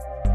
Thank you.